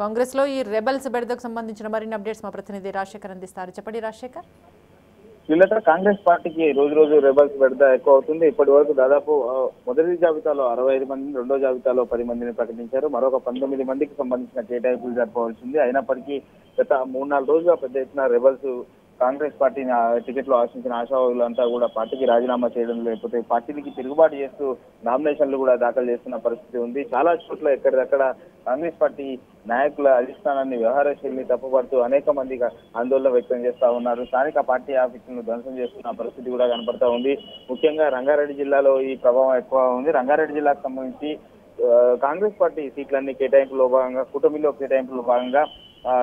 కాంగ్రెస్లో ఈ రెబల్స్ బెడదకు సంబంధించిన మరిన్ని అప్డేట్స్ మా ప్రతినిధి రాజశేఖర్ అందిస్తారు. చెప్పండి రాజశేఖర్. వీళ్ళతో కాంగ్రెస్ పార్టీకి రోజు రోజు రెబల్స్ బెడద ఎక్కువ అవుతుంది ఇప్పటి వరకు దాదాపు మొదటి జాబితాలో అరవై ఐదు మందిని రెండో జాబితాలో పది మందిని ప్రకటించారు. మరొక పంతొమ్మిది మందికి సంబంధించిన కేటాయింపులు జరపవలసింది అయినప్పటికీ గత మూడు నాలుగు రోజులుగా పెద్ద ఎత్తున రెబల్స్ కాంగ్రెస్ పార్టీని ఆ టికెట్లు ఆశించిన ఆశావాదులంతా కూడా పార్టీకి రాజీనామా చేయడం లేకపోతే పార్టీకి తిరుగుబాటు చేస్తూ నామినేషన్లు కూడా దాఖలు చేస్తున్న పరిస్థితి ఉంది. చాలా చోట్ల ఎక్కడిదక్కడ కాంగ్రెస్ పార్టీ నాయకుల అధిష్టానాన్ని వ్యవహార శైలిని తప్పుపడుతూ అనేక మంది ఆందోళన వ్యక్తం చేస్తా ఉన్నారు. స్థానిక పార్టీ ఆఫీసులను ధ్వంసం చేస్తున్న పరిస్థితి కూడా కనపడతా ఉంది. ముఖ్యంగా రంగారెడ్డి జిల్లాలో ఈ ప్రభావం ఎక్కువ ఉంది. రంగారెడ్డి జిల్లాకు సంబంధించి కాంగ్రెస్ పార్టీ సీట్లన్నీ కేటాయింపులో భాగంగా కూటమిలో కేటాయింపులో భాగంగా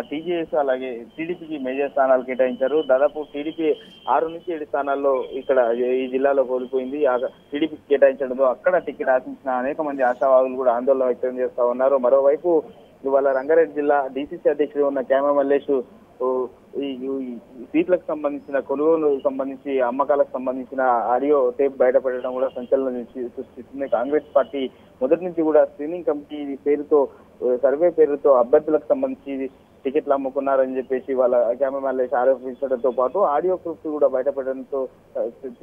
టీజేఎస్ అలాగే టీడీపీకి మేజర్ స్థానాలు కేటాయించారు. దాదాపు టీడీపీ ఆరు నుంచి ఏడు స్థానాల్లో ఇక్కడ ఈ జిల్లాలో కోల్పోయింది. టీడీపీకి కేటాయించడంతో అక్కడ టికెట్ ఆశించిన అనేక మంది ఆశావాదులు కూడా ఆందోళన వ్యక్తం చేస్తా ఉన్నారు. మరోవైపు ఇవాళ రంగారెడ్డి జిల్లా డీసీసీ అధ్యక్షుడు ఉన్న క్యామ మల్లేష్ ఈ సీట్లకు సంబంధించిన కొనుగోలు సంబంధించి అమ్మకాలకు సంబంధించిన ఆడియో టేప్ బయటపెట్టడం కూడా సంచలనం సృష్టిస్తుంది. కాంగ్రెస్ పార్టీ మొదటి నుంచి కూడా స్క్రీనింగ్ కమిటీ పేరుతో సర్వే పేరుతో అభ్యర్థులకు సంబంధించి టికెట్లు అమ్ముకున్నారని చెప్పేసి వాళ్ళ కెమెరాలు ఆరోపించడంతో పాటు ఆడియో ప్రూఫ్ కూడా బయటపెట్టడంతో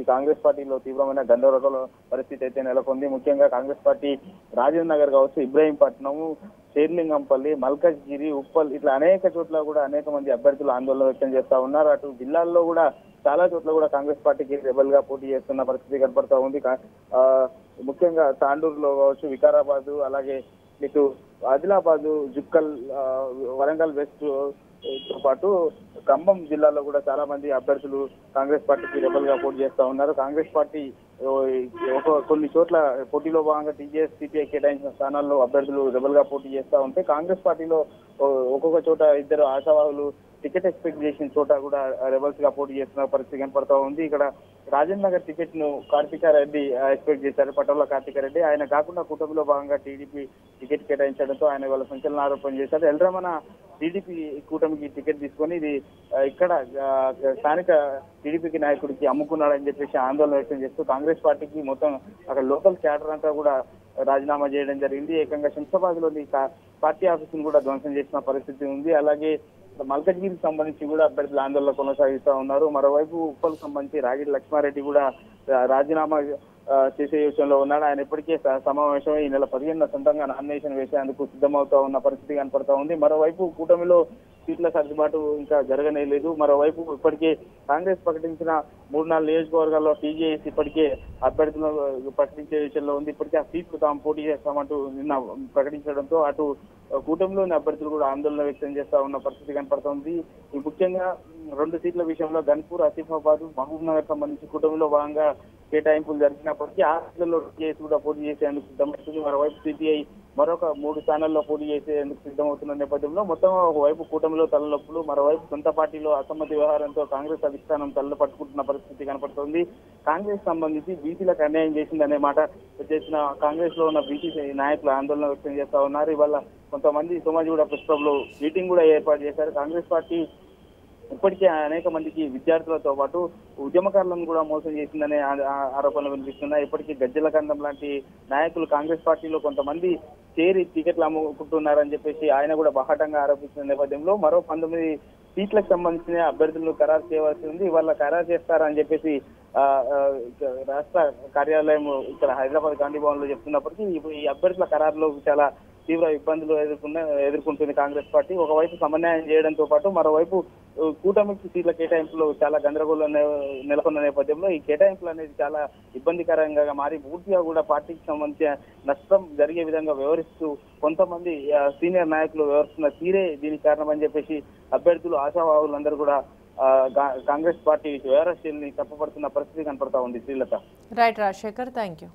కాంగ్రెస్ పార్టీలో తీవ్రమైన గందరగోళ పరిస్థితి అయితే నెలకొంది. ముఖ్యంగా కాంగ్రెస్ పార్టీ రాజేంద్ర నగర్ కావచ్చు ఇబ్రాహీంపట్నం షేర్లింగంపల్లి మల్కజ్గిరి ఉప్పల్ ఇట్లా అనేక చోట్ల కూడా అనేక మంది అభ్యర్థులు ఆందోళన వ్యక్తం చేస్తా ఉన్నారు. అటు జిల్లాల్లో కూడా చాలా చోట్ల కూడా కాంగ్రెస్ పార్టీకి రెబల్గా పోటీ చేస్తున్న పరిస్థితి కనపడతా ఉంది. కా- ముఖ్యంగా తాండూరులో కావచ్చు వికారాబాద్ అలాగే మీకు ఆదిలాబాద్ జుక్కల్ వరంగల్ వెస్ట్తో పాటు ఖమ్మం జిల్లాలో కూడా చాలా మంది అభ్యర్థులు కాంగ్రెస్ పార్టీకి రెబల్గా పోటీ చేస్తా ఉన్నారు. కాంగ్రెస్ పార్టీ ఒక కొన్ని చోట్ల పోటీలో భాగంగా టీజేఎస్ సిపిఐ కేటాయించిన స్థానాల్లో అభ్యర్థులు రెబల్గా పోటీ చేస్తా ఉంటే కాంగ్రెస్ పార్టీలో ఒక్కొక్క చోట ఇద్దరు ఆశావాహులు టికెట్ ఎక్స్పెక్ట్ చేసిన చోట కూడా రెబల్స్గా పోటీ చేస్తున్న పరిస్థితి కనపడతా ఉంది. ఇక్కడ రాజేంద్ర నగర్ టికెట్ను కార్తికారెడ్డి ఎక్స్పెక్ట్ చేశారు. పటోల కార్తికారెడ్డి ఆయన కాకుండా కూటమిలో భాగంగా టీడీపీ టికెట్ కేటాయించడంతో ఆయన వాళ్ళ సంచలన ఆరోపణ చేశారు. ఎల్రమణ టీడీపీ కూటమికి టికెట్ తీసుకొని ఇది ఇక్కడ స్థానిక టీడీపీకి నాయకుడికి అమ్ముకున్నాడని చెప్పేసి ఆందోళన వ్యక్తం చేస్తూ కాంగ్రెస్ పార్టీకి మొత్తం అక్కడ లోకల్ క్యాడర్ అంతా కూడా రాజీనామా చేయడం జరిగింది. ఏకంగా శంషాబాద్లోని పార్టీ ఆఫీసును కూడా ధ్వంసం చేసిన పరిస్థితి ఉంది. అలాగే మల్కజ్గిరికి సంబంధించి కూడా అభ్యర్థులు ఆందోళన కొనసాగిస్తా ఉన్నారు. మరోవైపు ఉప్పల్ సంబంధించి రాగిడి లక్ష్మారెడ్డి కూడా రాజీనామా చేసే యోచనలో ఉన్నాడు. ఆయన ఇప్పటికే సమావేశం ఈ నెల పదిహేనున సొంతంగా నామినేషన్ వేసేందుకు సిద్ధమవుతా ఉన్న పరిస్థితి కనపడతా ఉంది. మరోవైపు కూటమిలో సీట్ల సర్దుబాటు ఇంకా జరగనేలేదు మరోవైపు ఇప్పటికే కాంగ్రెస్ ప్రకటించిన మూడు నాలుగు నియోజకవర్గాల్లో టీజేఎస్ ఇప్పటికే అభ్యర్థులను ప్రకటించే విషయంలో ఉంది. ఇప్పటికే ఆ సీట్లు తాము పోటీ చేస్తామంటూ నిన్న ప్రకటించడంతో అటు కూటమిలోని అభ్యర్థులు కూడా ఆందోళన వ్యక్తం చేస్తా ఉన్న పరిస్థితి కనపడుతోంది. ముఖ్యంగా రెండు సీట్ల విషయంలో గన్పూర్ ఆసిఫాబాద్ మహబూబ్ నగర్ సంబంధించి కూటమిలో భాగంగా కేటాయింపులు జరిగినప్పటికీ ఆ సీట్లలో టీజేఎస్ కూడా పోటీ చేసేందుకు సిద్ధమవుతుంది మరోవైపు సిపిఐ మరొక మూడు స్థానాల్లో పోటీ చేసేందుకు సిద్ధమవుతున్న నేపథ్యంలో మొత్తం ఒకవైపు కూటమిలో తలనొప్పులు మరోవైపు సొంత పార్టీలో అసమ్మతి వ్యవహారంతో కాంగ్రెస్ అధిష్టానం తలలు పట్టుకుంటున్న పరిస్థితి కనపడుతోంది. కాంగ్రెస్ సంబంధించి బీసీలకు అన్యాయం చేసిందనే మాట చేసిన కాంగ్రెస్లో ఉన్న బీసీ నాయకులు ఆందోళన వ్యక్తం చేస్తా ఉన్నారు. ఇవాళ కొంతమంది సోమాజిగూడ ప్రెస్ క్లబ్లో మీటింగ్ కూడా ఏర్పాటు చేశారు. కాంగ్రెస్ పార్టీ ఇప్పటికే అనేక మందికి విద్యార్థులతో పాటు ఉద్యమకారులను కూడా మోసం చేసిందనే ఆ- ఆరోపణలు వినిపిస్తున్నాయి. ఇప్పటికీ గజ్జల కందం లాంటి నాయకులు కాంగ్రెస్ పార్టీలో కొంతమంది చేరి టికెట్లు అమ్ముకుంటున్నారని చెప్పేసి ఆయన కూడా బహాటంగా ఆరోపిస్తున్న నేపథ్యంలో మరో పంతొమ్మిది సీట్లకు సంబంధించిన అభ్యర్థులను ఖరారు చేయవలసి ఉంది. వాళ్ళ ఖరారు చేస్తారని చెప్పేసి ఆ, రాష్ట్ర కార్యాలయం ఇక్కడ హైదరాబాద్ గాంధీ భవన్లో చెప్తున్నప్పటికీ ఈ- అభ్యర్థుల ఖరారులో చాలా తీవ్ర ఇబ్బందులు ఎదుర్కొన్న ఎదుర్కొంటుంది కాంగ్రెస్ పార్టీ. ఒకవైపు సమన్వయం చేయడంతో పాటు మరోవైపు కూటమికి సీట్ల కేటాయింపులో చాలా గందరగోళం నెలకొన్న నేపథ్యంలో ఈ కేటాయింపులు అనేది చాలా ఇబ్బందికరంగా మారి పూర్తిగా కూడా పార్టీకి సంబంధించిన నష్టం జరిగే విధంగా వ్యవహరిస్తూ కొంతమంది సీనియర్ నాయకులు వ్యవహరిస్తున్న తీరే దీనికి కారణమని చెప్పేసి అభ్యర్థులు ఆశావాహులందరూ కూడా కాంగ్రెస్ పార్టీ వ్యవహారశీలని తప్పుపడుతున్న పరిస్థితి కనపడతా ఉంది. Srilatha. Right Rajasekhar thank you